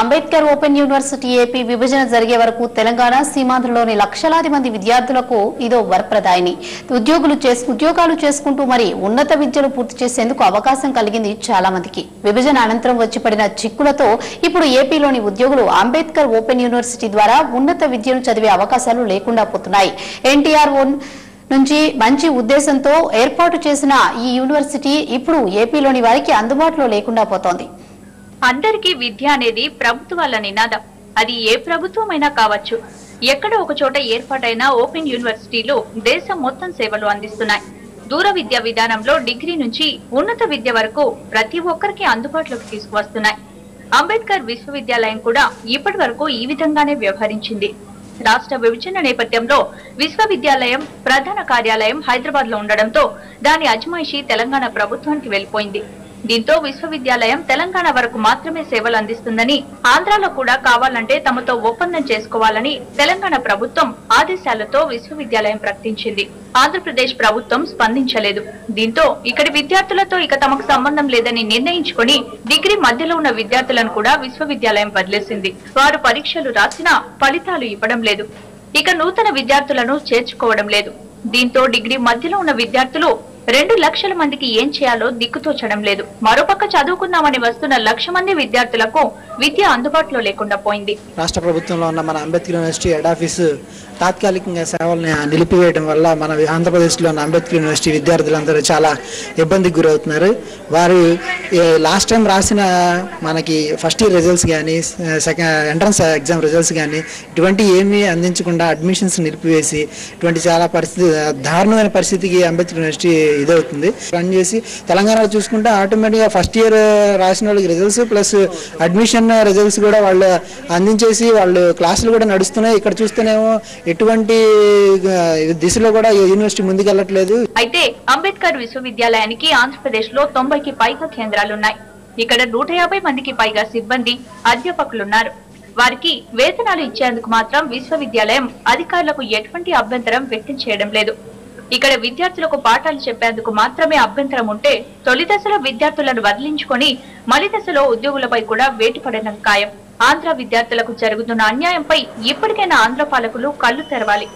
Ambedkar open university AP విభజన జరిగే వరకు తెలంగాణ సీమాంధ్రలోని లక్షలాది మంది విద్యార్థులకు ఇదో వరప్రదాయని. ఉద్యోగులు ఉద్యోగాలు చేసుకుంటూ మరి ఉన్నత విద్యలు పూర్తి చేసేందుకు అవకాశం కలిగింది చాలా మందికి. విభజన అనంతరం వచ్చి పడిన చిక్కులతో ఇప్పుడు ఏపీలోని ఉద్యోగులు అంబేద్కర్ ఓపెన్ యూనివర్సిటీ ద్వారా ఉన్నత విద్యను చదివే అవకాశాలు లేకుండా పోతున్నాయి. ఎన్టీఆర్ నుంచి మంచి ఉద్దేశంతో ఏర్పాటు చేసిన ఈ యూనివర్సిటీ ఇప్పుడు ఏపీలోని వారికి అందుబాటులో లేకుండా పోతోంది. అందరికీ విద్య అనేది ప్రభుత్వాల నినాదం. అది ఏ ప్రభుత్వమైనా కావచ్చు. ఎక్కడ ఒక చోట ఏర్పాటైన ఓపెన్ యూనివర్సిటీలు దేశం మొత్తం సేవలు అందిస్తున్నాయి. దూర విద్యా విధానంలో డిగ్రీ నుంచి ఉన్నత విద్య వరకు ప్రతి ఒక్కరికి అందుబాటులోకి తీసుకువస్తున్నాయి. అంబేద్కర్ విశ్వవిద్యాలయం కూడా ఇప్పటి వరకు ఈ విధంగానే వ్యవహరించింది. రాష్ట్ర విభజన నేపథ్యంలో విశ్వవిద్యాలయం ప్రధాన కార్యాలయం హైదరాబాద్లో ఉండడంతో దాని అజమాయిషి తెలంగాణ ప్రభుత్వానికి వెళ్ళిపోయింది దీంతో విశ్వవిద్యాలయం తెలంగాణ వరకు మాత్రమే సేవలు అందిస్తుందని ఆంధ్రాలో కూడా కావాలంటే తమతో ఒప్పందం చేసుకోవాలని తెలంగాణ ప్రభుత్వం ఆదేశాలతో విశ్వవిద్యాలయం ప్రకటించింది. ఆంధ్రప్రదేశ్ ప్రభుత్వం స్పందించలేదు. దీంతో ఇక్కడి విద్యార్థులతో ఇక తమకు సంబంధం లేదని నిర్ణయించుకుని డిగ్రీ మధ్యలో ఉన్న విద్యార్థులను కూడా విశ్వవిద్యాలయం వదిలేసింది. వారు పరీక్షలు రాసినా ఫలితాలు ఇవ్వడం లేదు. ఇక నూతన విద్యార్థులను చేర్చుకోవడం లేదు. దీంతో డిగ్రీ మధ్యలో ఉన్న విద్యార్థులు రెండు లక్షల మందికి ఏం చేయాలో దిక్కుతోచడం లేదు. మరోపక్క చదువుకుందామని వస్తున్న లక్ష మంది విద్యార్థులకు విద్య అందుబాటులో లేకుండా పోయింది. రాష్ట్ర ప్రభుత్వంలో ఉన్న మన అంబేద్కర్ యూనివర్సిటీ హెడ్ ఆఫీసు తాత్కాలికంగా సేవల్ని నిలిపివేయడం వల్ల మన ఆంధ్రప్రదేశ్లో ఉన్న అంబేద్కర్ యూనివర్సిటీ విద్యార్థులందరూ చాలా ఇబ్బందికి గురవుతున్నారు. వారు లాస్ట్ టైం రాసిన మనకి ఫస్ట్ ఇయర్ రిజల్ట్స్ కానీ సెకండ్ ఎంట్రన్స్ ఎగ్జామ్ రిజల్ట్స్ కానీ ఇటువంటి ఏమీ అందించకుండా అడ్మిషన్స్ నిలిపివేసి ఇటువంటి చాలా పరిస్థితి దారుణమైన పరిస్థితికి అంబేద్కర్ యూనివర్సిటీ ఇదవుతుంది రన్ చేసి తెలంగాణలో చూసుకుంటే ఆటోమేటిక్గా ఫస్ట్ ఇయర్ రాసిన వాళ్ళకి రిజల్ట్స్ ప్లస్ అడ్మిషన్ రిజల్ట్స్ కూడా వాళ్ళు అందించేసి వాళ్ళు క్లాసులు కూడా నడుస్తున్నాయి. ఇక్కడ చూస్తేనేమో ఎటువంటి uh, దిశలో కూడా యూనివర్సిటీ ముందుకెళ్ళట్లేదు అయితే అంబేద్కర్ విశ్వవిద్యాలయానికి ఆంధ్రప్రదేశ్లో తొంభైకి పైగా కేంద్రాలున్నాయి. ఇక్కడ నూట యాభై మందికి పైగా సిబ్బంది అధ్యాపకులున్నారు. వారికి వేతనాలు ఇచ్చేందుకు మాత్రం విశ్వవిద్యాలయం అధికారులకు ఎటువంటి అభ్యంతరం వ్యక్తం చేయడం లేదు. ఇక్కడ విద్యార్థులకు పాఠాలు చెప్పేందుకు మాత్రమే అభ్యంతరం ఉంటే తొలి దశలో విద్యార్థులను వదిలించుకొని మలి దశలో ఉద్యోగులపై కూడా వేటుపడడం ఖాయం. ఆంధ్ర విద్యార్థులకు జరుగుతున్న అన్యాయంపై ఇప్పటికైనా ఆంధ్ర పాలకులు కళ్ళు తెరవాలి.